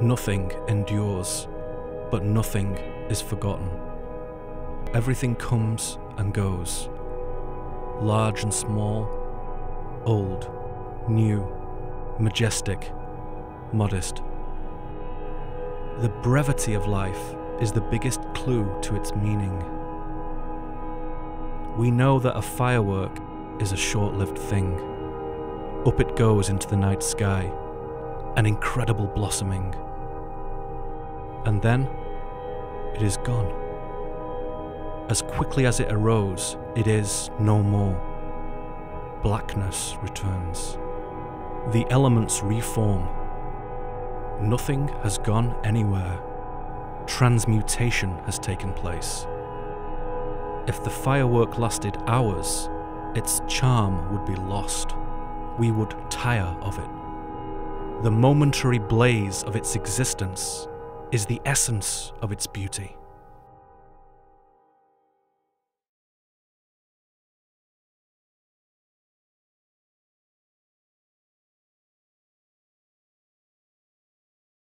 Nothing endures, but nothing is forgotten. Everything comes and goes, large and small, old, new, majestic, modest. The brevity of life is the biggest clue to its meaning. We know that a firework is a short lived thing. Up it goes into the night sky, an incredible blossoming. And then it is gone. As quickly as it arose, it is no more. Blackness returns. The elements reform. Nothing has gone anywhere. Transmutation has taken place. If the firework lasted hours, its charm would be lost. We would tire of it. The momentary blaze of its existence is the essence of its beauty.